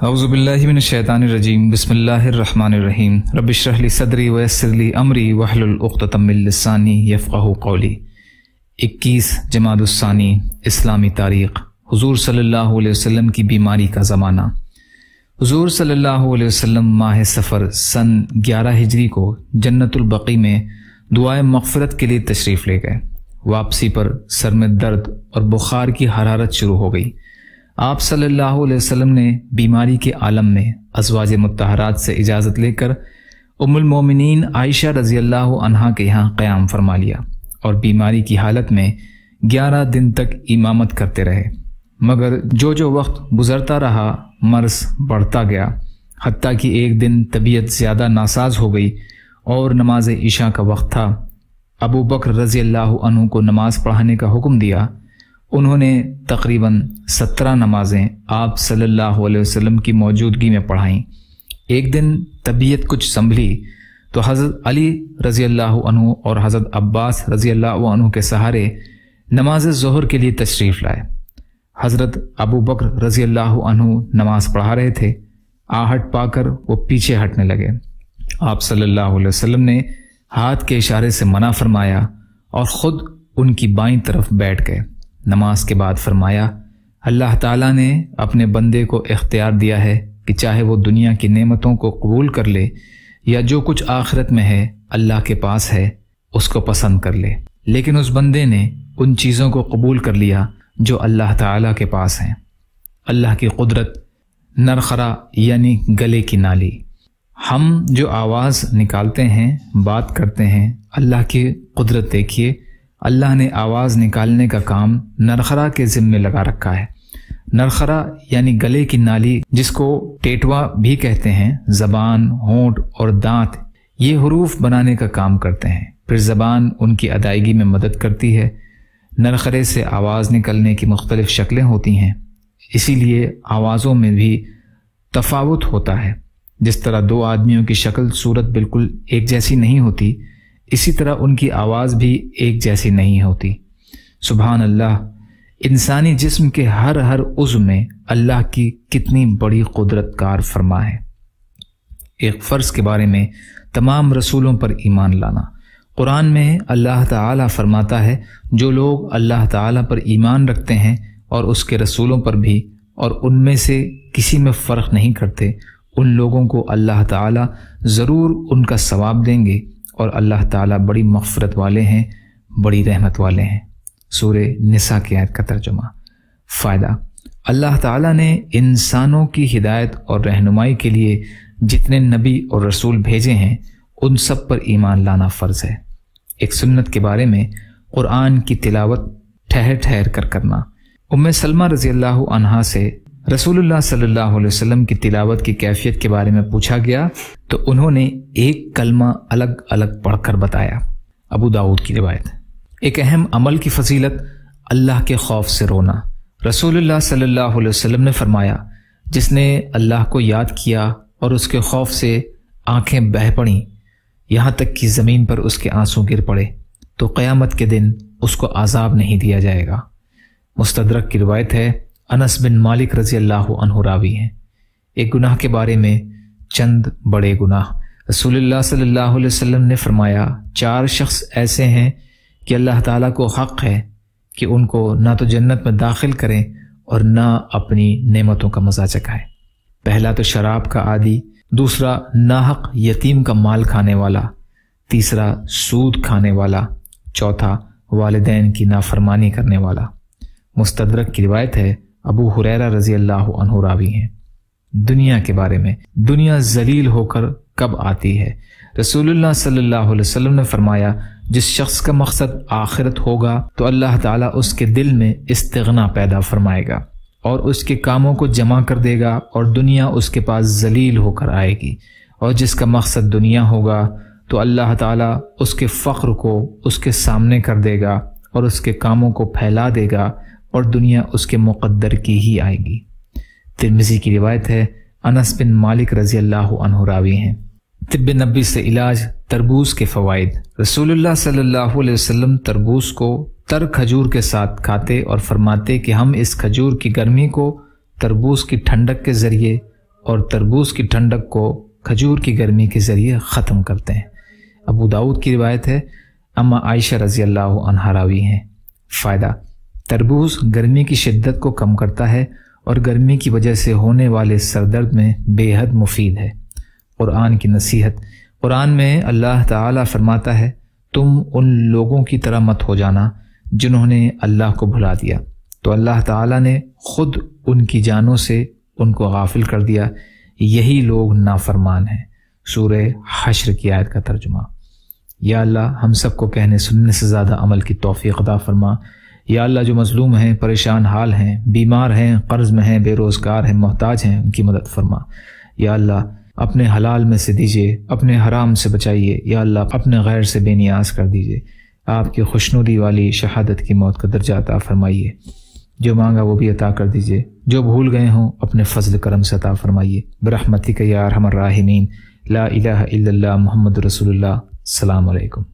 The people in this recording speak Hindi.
अज़बिल्लिमिनशैतानरजीम बसमीम रबिशरहली सदरी वसरली अमरी वहलतमिलसानी यफ़क़ कौली इक्कीस जमादुस्सानी इस्लामी तारीख़ हुजूर अलैहि वसल्लम की बीमारी का ज़माना हुजूर अलैहि वसल्लम माह सफ़र सन 11 हिजरी को जन्नतुलबकी में दुआए मगफ़रत के लिए तशरीफ़ ले गए वापसी पर सर में दर्द और बुखार की हरारत शुरू हो गई आप सल्लल्लाहु अलैहि वसल्लम ने बीमारी के आलम में अजवाज मुतहरात से इजाज़त लेकर उमुलमोमिनीन आयशा रज़ी अल्लाह अनहा के यहाँ क़्याम फरमा लिया और बीमारी की हालत में ग्यारह दिन तक इमामत करते रहे। मगर जो जो वक्त गुजरता रहा, मर्ज बढ़ता गया हती कि एक दिन तबीयत ज़्यादा नासाज हो गई और नमाज़ ईशा का वक्त था। अबू बकर रज़ी अल्लाह को नमाज़ पढ़ाने का हुक्म दिया उन्होंने तकरीबन सत्रह नमाजें आप सल्लल्लाहु अलैहि वसल्लम की मौजूदगी में पढ़ाईं। एक दिन तबीयत कुछ संभली तो हज़रत अली रज़ी अल्लाह और हज़रत अब्बास रज़ी अल्लाह के सहारे नमाज़ जहर के लिए तशरीफ़ लाए। हज़रत अबू बकर रज़ी अल्लाह नमाज़ पढ़ा रहे थे, आहट पाकर वो पीछे हटने लगे। आप सल्लल्लाहु अलैहि वसल्लम ने हाथ के इशारे से मना फरमाया और ख़ुद उनकी बाई तरफ़ बैठ गए। नमाज़ के बाद फरमाया, अल्लाह ताला ने अपने बंदे को इख्तियार दिया है कि चाहे वो दुनिया की नेमतों को कबूल कर ले या जो कुछ आखिरत में है, अल्लाह के पास है, उसको पसंद कर ले। लेकिन उस बंदे ने उन चीज़ों को कबूल कर लिया जो अल्लाह ताला के पास हैं। अल्लाह की कुदरत, नरखरा यानी गले की नाली। हम जो आवाज़ निकालते हैं, बात करते हैं, अल्लाह की कुदरत देखिए अल्लाह ने आवाज़ निकालने का काम नरखरा के ज़िम्मे लगा रखा है। नरखरा यानी गले की नाली, जिसको टेटवा भी कहते हैं, जबान, होंठ और दांत, ये हरूफ बनाने का काम करते हैं। फिर जबान उनकी अदायगी में मदद करती है। नरखरे से आवाज़ निकलने की मुख्तलिफ़ शक्लें होती हैं। इसीलिए आवाज़ों में भी तफावत होता है। जिस तरह दो आदमियों की शक्ल सूरत बिल्कुल एक जैसी नहीं होती इसी तरह उनकी आवाज़ भी एक जैसी नहीं होती। सुबहान अल्लाह इंसानी जिस्म के हर हर उज़ में अल्लाह की कितनी बड़ी कुदरत कार फरमा है। एक फ़र्ज़ के बारे में तमाम रसूलों पर ईमान लाना। कुरान में अल्लाह ताला फरमाता है, जो लोग अल्लाह ताला पर ईमान रखते हैं और उसके रसूलों पर भी और उनमें से किसी में फ़र्क नहीं करते, उन लोगों को अल्लाह ताला ज़रूर उनका सवाब देंगे। और अल्लाह ताला बड़ी मफ़रत वाले हैं, बड़ी रहमत वाले हैं। सूर्य निसा की आयत का तर्जुमा। फ़ायदा, अल्लाह ताला ने इंसानों की हिदायत और रहनुमाई के लिए जितने नबी और रसूल भेजे हैं, उन सब पर ईमान लाना फ़र्ज़ है। एक सुन्नत के बारे में कुरान की तिलावत ठहर ठहर कर करना। उम्म सलमा रज़ी अल्लाह से रसूलुल्लाह सल्लल्लाहु अलैहि वसल्लम की तिलावत की कैफियत के बारे में पूछा गया तो उन्होंने एक कलमा अलग अलग पढ़कर बताया। अबू दाऊद की रिवायत। एक अहम अमल की फजीलत, अल्लाह के खौफ से रोना। रसूलुल्लाह सल्लल्लाहु अलैहि वसल्लम ने फरमाया, जिसने अल्लाह को याद किया और उसके खौफ से आँखें बह पड़ी, यहाँ तक कि ज़मीन पर उसके आँसू गिर पड़े तो क़यामत के दिन उसको आज़ाब नहीं दिया जाएगा। मुस्तदरक की रिवायत है अनस बिन मालिक रज़ी अल्लाह रावी हैं। एक गुनाह के बारे में चंद बड़े गुनाह। रसूलुल्लाह सल्लल्लाहु अलैहि वसल्लम ने फरमाया, चार शख्स ऐसे हैं कि अल्लाह ताला को हक है कि उनको ना तो जन्नत में दाखिल करें और ना अपनी नेमतों का मज़ा चखाए। पहला तो शराब का आदि, दूसरा नाहक यतीम का माल खाने वाला, तीसरा सूद खाने वाला, चौथा वालदेन की नाफरमानी करने वाला। मुस्तदरक की रिवायत है अबू हुरैरा रज़ी अल्लाह रावी हैं। दुनिया के बारे में, दुनिया जलील होकर कब आती है? रसूलुल्लाह सल्लल्लाहु अलैहि वसल्लम ने फरमाया, जिस शख्स का मकसद आखिरत होगा तो अल्लाह ताला उसके दिल में इस्तना पैदा फरमाएगा और उसके कामों को जमा कर देगा और दुनिया उसके पास जलील होकर आएगी। और जिसका मकसद दुनिया होगा तो अल्लाह ताला उसके फ़ख्र को उसके सामने कर देगा और उसके कामों को फैला देगा और दुनिया उसके मुकद्दर की ही आएगी। तिरमिजी की रिवायत है, अनस बिन मालिक रज़ी अल्लाह रावी हैं। तिब नबी से इलाज, तरबूज के फ़वाद रसूलुल्लाह सल्लल्लाहु अलैहि वसल्लम तरबूज को तर खजूर के साथ खाते और फरमाते कि हम इस खजूर की गर्मी को तरबूज की ठंडक के ज़रिए और तरबूज की ठंडक को खजूर की गर्मी के ज़रिए ख़त्म करते हैं। अबू दाऊद की रिवायत है, अम्मा आयशा रज़ी अल्लाह अनहरावी हैं। फ़ायदा तरबूज गर्मी की शिद्दत को कम करता है और गर्मी की वजह से होने वाले सरदर्द में बेहद मुफीद है। कुरान की नसीहत। कुरान में अल्लाह ताला फरमाता है, तुम उन लोगों की तरह मत हो जाना जिन्होंने अल्लाह को भुला दिया। तो अल्लाह ताला ने खुद उनकी जानों से उनको गाफिल कर दिया। यही लोग नाफरमान हैं। सूर हशर की आयत का तर्जुमा। या अल्लाह, हम सबको कहने, सुनने से ज़्यादा अमल की तोफ़ी अदा फरमा। या अल्लाह जो मजलूम हैं, परेशान हाल हैं, बीमार हैं, कर्ज में हैं, बेरोज़गार हैं, मोहताज हैं, उनकी मदद फरमा। या अल्लाह, अपने हलाल में से दीजिए, अपने हराम से बचाइए। या अल्लाह, अपने गैर से बेनियाज कर दीजिए। आपकी खुशनुदी वाली शहादत की मौत का दर्जा अता फरमाइए। जो मांगा वो भी अता कर दीजिए। जो भूल गए हों, अपने फजल करम से अता फरमाइए। बरहमती का यार हमर राहिमीन। ला इलाहा इल्लल्लाह मोहम्मद रसूलुल्लाह। सलाम अलैकुम।